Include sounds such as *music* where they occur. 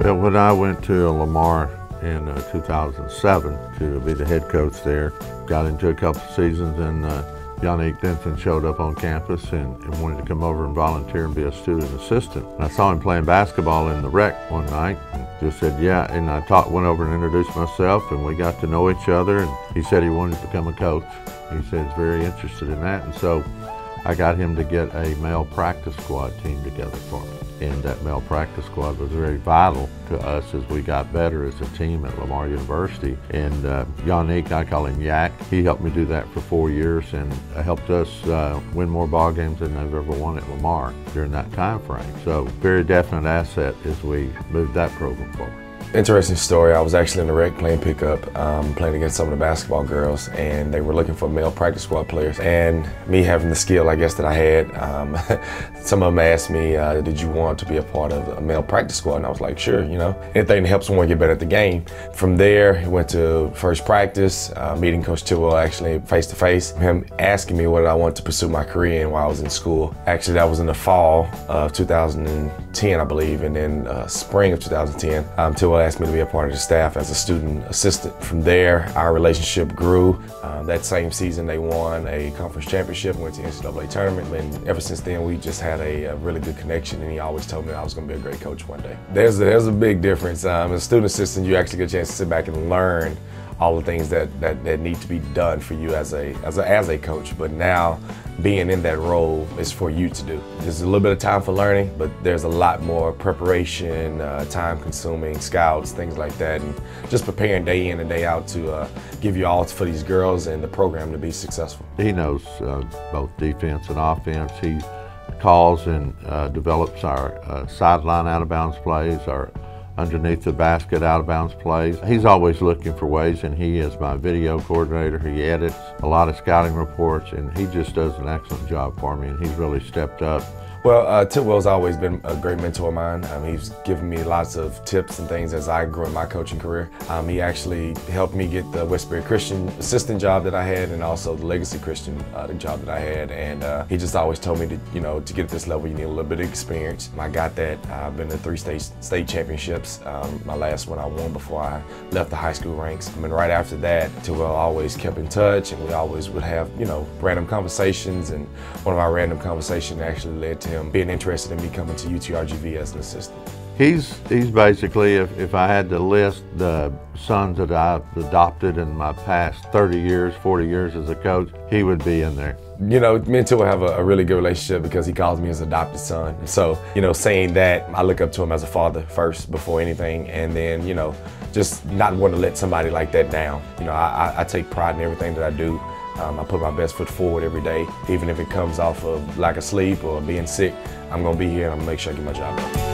When I went to Lamar in uh, 2007 to be the head coach there, got into a couple seasons and uh, Yannick Denson showed up on campus and, and, wanted to come over and volunteer and be a student assistant. And I saw him playing basketball in the rec one night and just said, yeah. And I talked, went over and introduced myself and we got to know each other. And he said he wanted to become a coach. He said he's very interested in that. And so I got him to get a male practice squad team together for me. And that malpractice squad was very vital to us as we got better as a team at Lamar University. And uh, Yannick, I call him Yak, he helped me do that for four years and helped us uh, win more ball games than they've ever won at Lamar during that time frame. So very definite asset as we moved that program forward. Interesting story. I was actually in the rec playing pickup, um, playing against some of the basketball girls, and they were looking for male practice squad players. And me having the skill, I guess, that I had, um, *laughs* some of them asked me, uh, "Did you want to be a part of a male practice squad?" And I was like, "Sure." You know, anything to help someone get better at the game. From there, he went to first practice, uh, meeting Coach Tidwell actually face to face. Him asking me what I wanted to pursue my career in while I was in school. Actually, that was in the fall of 2010, I believe, and then uh, spring of 2010. Um, Tidwell asked me to be a part of the staff as a student assistant. From there, our relationship grew. Uh, that same season, they won a conference championship, went to the NCAA tournament, and ever since then, we just had a, a really good connection. And he always told me I was going to be a great coach one day. There's a, there's a big difference. Um, as a student assistant, you actually get a chance to sit back and learn all the things that, that, that need to be done for you as a, as a as a coach. But now being in that role is for you to do. There's a little bit of time for learning, but there's a lot more preparation, uh, time consuming, scouts, things like that, and just preparing day in and day out to uh, give you all for these girls and the program to be successful. He knows uh, both defense and offense. He calls and uh, develops our uh, sideline out of bounds plays, our underneath the basket out of bounds plays. He's always looking for ways and he is my video coordinator. He edits a lot of scouting reports and he just does an excellent job for me and he's really stepped up well, uh, Tidwell's always been a great mentor of mine. Um, he's given me lots of tips and things as I grew in my coaching career. Um, he actually helped me get the Westbury Christian assistant job that I had and also the Legacy Christian uh, job that I had. And uh, he just always told me to, you know, to get at this level, you need a little bit of experience. I got that. I've been to three state, state championships. Um, my last one I won before I left the high school ranks. I mean, right after that, Tidwell always kept in touch and we always would have, you know, random conversations. And one of our random conversations actually led to him being interested in me coming to UTRGV as an assistant. He's, he's basically, if, if I had to list the sons that I've adopted in my past 30 years, 40 years as a coach, he would be in there. You know, me and Tua have a, a, really good relationship because he calls me his adopted son. So, you know, saying that, I look up to him as a father first before anything. And then, you know, just not want to let somebody like that down. You know, I, I take pride in everything that I do. Um, I put my best foot forward every day, even if it comes off of lack of sleep or being sick. I'm gonna be here and I'm gonna make sure I get my job done.